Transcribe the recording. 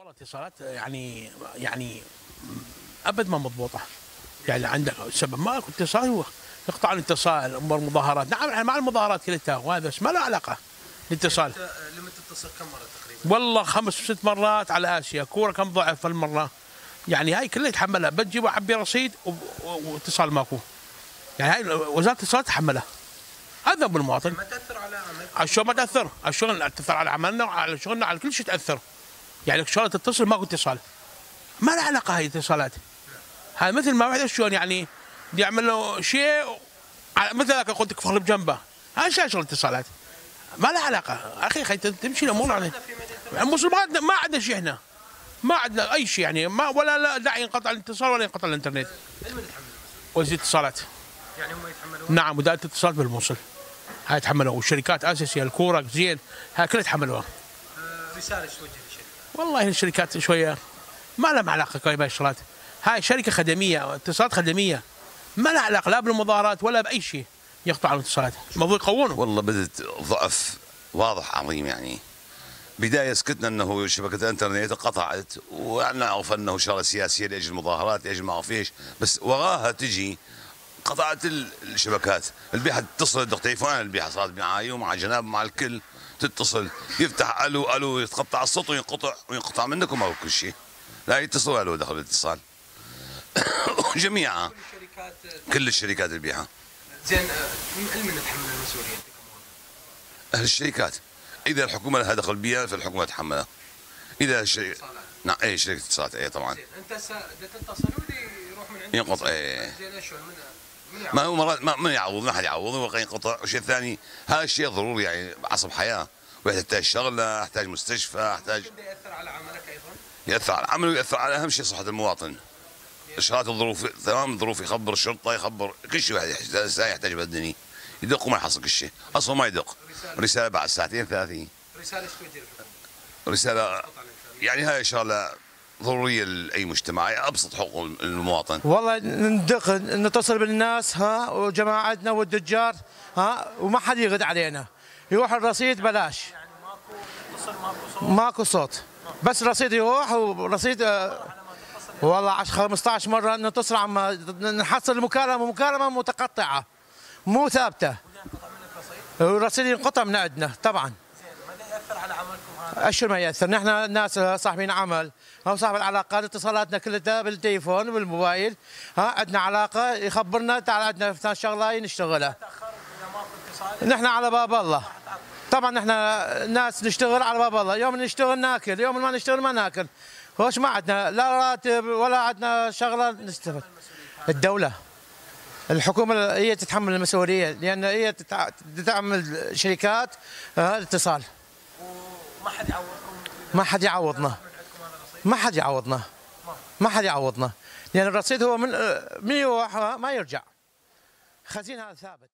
والله اتصالات يعني يعني أبد ما مضبوطة. يعني عندك سبب ما اكو اتصال هو يقطع الاتصال أمور مظاهرات. نعم إحنا مع المظاهرات كلها وهذا بس ما له علاقة الاتصال لما تتصل كم مرة تقريبا؟ والله خمس ست مرات على آسيا كورة كم ضعف المرة. يعني هاي كلها يتحملها. بتجيب اعبي رصيد واتصال ماكو. يعني هاي وزارة الاتصالات تحملها. هذا أبو المواطن. ما تأثر على عمل الشغل ما تأثر؟ الشغل تأثر على عملنا وعلى شغلنا على كل شيء تأثر. يعني شغله تتصل ماكو اتصال ما له علاقة هاي الاتصالات هاي مثل ما واحد شلون يعني يعمل له شيء مثل ذاك قلت لك فغلب جنبه هاي شو شغل اتصالات ما له علاقة. أخي خي تمشي الأمور يعني. الموصل ما عندنا شيء إحنا ما عندنا أي شيء يعني. ما ولا لا داعي ينقطع الاتصال ولا ينقطع الإنترنت؟ وزير الاتصالات يعني هم يتحملون؟ نعم وزارة الاتصالات بالموصل. هاي تحملوها والشركات اساسيه الكورة زين. هاي كلها تحملوها آه، رسالة توجه للشركه والله الشركات شوية ما لها علاقة كوي بهالشغلات. هاي شركة خدمية اتصالات خدمية. ما لها علاقة لا بالمظاهرات ولا بأي شيء يقطع الاتصالات. المفروض يقوونه والله بدت ضعف واضح عظيم يعني. بداية سكتنا إنه شبكة الإنترنت قطعت ونعرف إنه شغلة سياسية لأجل المظاهرات لأجل ما أعرف إيش. بس وراها تجي قطعت ال- الشبكات. البيحة تتصل دق تليفون البيحة صارت معاي ومع جناب مع الكل تتصل يفتح ألو ألو يتقطع الصوت وينقطع وينقطع منك وما كل شيء. لا يتصلوا ألو دخل الاتصال. الشركات كل الشركات البيحة. زين آه، من يتحمل كمواطن؟ أهل الشركات. إذا الحكومة لها دخل بها فالحكومة تتحملها. إذا الشركة اتصالات. نعم اي شركة اتصالات اي طبعا. زين أنت هسه بدك تتصل ودي يروح من عندك؟ ينقطع، إيه. زين من ما؟ هو مرات ما, يعوض ما حد يعوض هو ينقطع. والشيء الثاني هذا الشيء ضروري يعني عصب حياة. واحد يحتاج شغله يحتاج مستشفى يحتاج يأثر على عملك أيضا؟ يأثر على العمل ويأثر على أهم شيء صحة المواطن. اشارات الظروف تمام؟ الظروف يخبر الشرطة يخبر. كل شيء واحد يحتاج يحتاج بهالدنيا يدق وما يحصل كل شيء. أصلا ما يدق. رسالة. بعد ساعتين ثلاثين. رسالة توجه للحكومه رساله. يعني هاي شغله ضروريه لأي مجتمع أبسط حقوق المواطن. والله ندق نتصل بالناس ها وجماعتنا والتجار ها وما حد يغد علينا. يروح الرصيد بلاش. ماكو صوت. بس رصيد يروح ورصيد آه، والله عش 15 مرة نتصل عما نحصل المكالمه مكالمة متقطعة مو ثابتة. الرصيد ينقطع من عندنا طبعا. اشو ما يأثر. نحن ناس صاحبين عمل. أو صاحب العلاقات اتصالاتنا كلها بالتليفون وبالموبايل ها عندنا علاقة يخبرنا تعال عندنا فلان شغلة نشتغلها نحن على باب الله. طبعا نحن ناس نشتغل على باب الله. يوم نشتغل ناكل يوم ما نشتغل ما ناكل. هوش ما عندنا لا راتب ولا عندنا شغلة نستفد الدولة. الحكومة هي تتحمل المسؤولية لأن هي تعمل شركات آه، وما حد يعوضكم ما حد يعوضنا. ما حد يعوضنا. ما حد يعوضنا. لأن الرصيد هو من من يروح ما يرجع. خزين هذا ثابت.